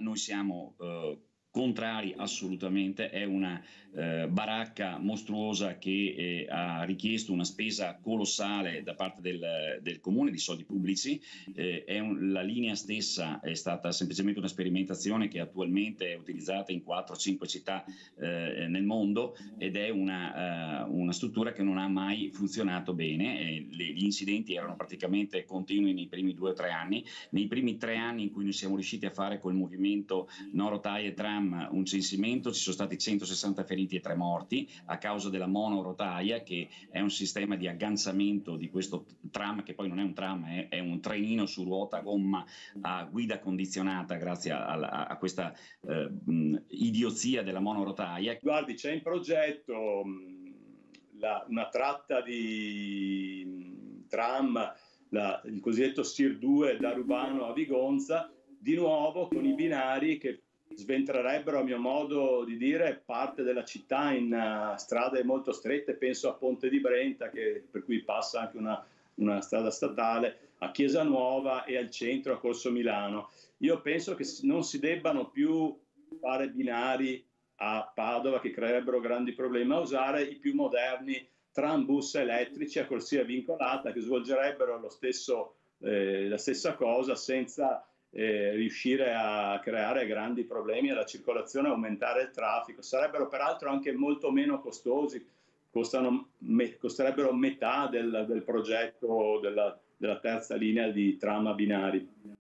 Noi siamo eh, contrari assolutamente, è una eh, baracca mostruosa che eh, ha richiesto una spesa colossale da parte del, del comune di soldi pubblici, eh, un, la linea stessa è stata semplicemente una sperimentazione che attualmente è utilizzata in 4-5 città eh, nel mondo ed è una, uh, una, struttura che non ha mai funzionato bene, le, gli incidenti erano praticamente continui nei primi due o tre anni, nei primi tre anni in cui noi siamo riusciti a fare col movimento no rotaie tram un censimento, ci sono stati 160 feriti e 3 morti a causa della monorotaia che è un sistema di agganciamento di questo tram che poi non è un tram, è, è un trenino su ruota gomma a guida condizionata grazie a, a, a questa eh, idiozia della monorotaia. Guardi, c'è in progetto la, una tratta di tram, la, il cosiddetto SIR 2 da Rubano a Vigonza, di nuovo con i binari che sventrerebbero a mio modo di dire parte della città in uh, strade molto strette, penso a Ponte di Brenta che, per cui passa anche una, una, strada statale, a Chiesa Nuova e al centro a Corso Milano. Io penso che non si debbano più fare binari a Padova che creerebbero grandi problemi, ma usare i più moderni tram bus elettrici a corsia vincolata che svolgerebbero stesso, eh, la stessa cosa senza eh, riuscire a creare grandi problemi alla circolazione, aumentare il traffico. Sarebbero peraltro anche molto meno costosi, costano, me, costerebbero metà del, del progetto della, della terza linea di tram a binari.